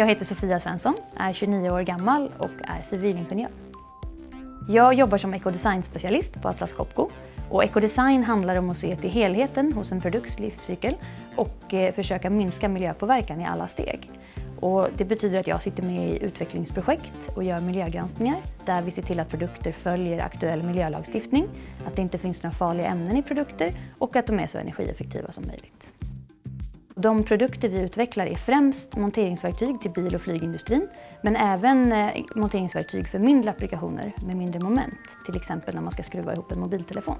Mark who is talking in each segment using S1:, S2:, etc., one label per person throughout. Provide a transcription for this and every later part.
S1: Jag heter Sofia Svensson, är 29 år gammal och är civilingenjör. Jag jobbar som ekodesignspecialist på Atlas Copco och ekodesign handlar om att se till helheten hos en produkts livscykel och eh, försöka minska miljöpåverkan i alla steg. Och det betyder att jag sitter med i utvecklingsprojekt och gör miljögranskningar där vi ser till att produkter följer aktuell miljölagstiftning, att det inte finns några farliga ämnen i produkter och att de är så energieffektiva som möjligt. De produkter vi utvecklar är främst monteringsverktyg till bil och flygindustrin men även eh, monteringsverktyg för mindre applikationer med mindre moment, till exempel när man ska skruva ihop en mobiltelefon.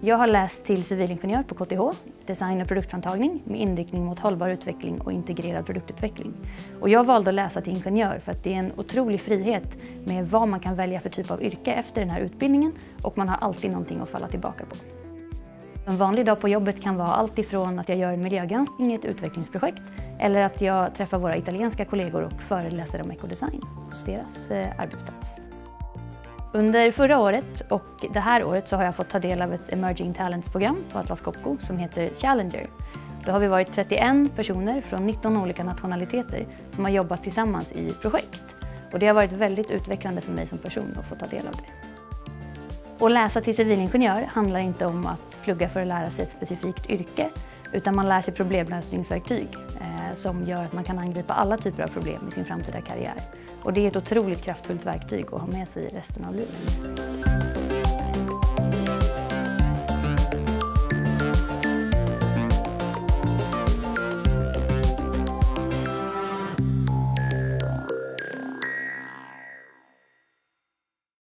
S1: Jag har läst till civilingenjör på KTH, design och produktframtagning med inriktning mot hållbar utveckling och integrerad produktutveckling. Och jag valde att läsa till ingenjör för att det är en otrolig frihet med vad man kan välja för typ av yrke efter den här utbildningen och man har alltid någonting att falla tillbaka på. En vanlig dag på jobbet kan vara allt ifrån att jag gör en miljögranskning i ett utvecklingsprojekt eller att jag träffar våra italienska kollegor och föreläser om ekodesign hos deras eh, arbetsplats. Under förra året och det här året så har jag fått ta del av ett Emerging Talents-program på Atlas Copco som heter Challenger. Då har vi varit 31 personer från 19 olika nationaliteter som har jobbat tillsammans i projekt. Och det har varit väldigt utvecklande för mig som person att få ta del av det. Att läsa till civilingenjör handlar inte om att plugga för att lära sig ett specifikt yrke utan man lär sig problemlösningsverktyg eh, som gör att man kan angripa alla typer av problem i sin framtida karriär. Och det är ett otroligt kraftfullt verktyg att ha med sig resten av livet.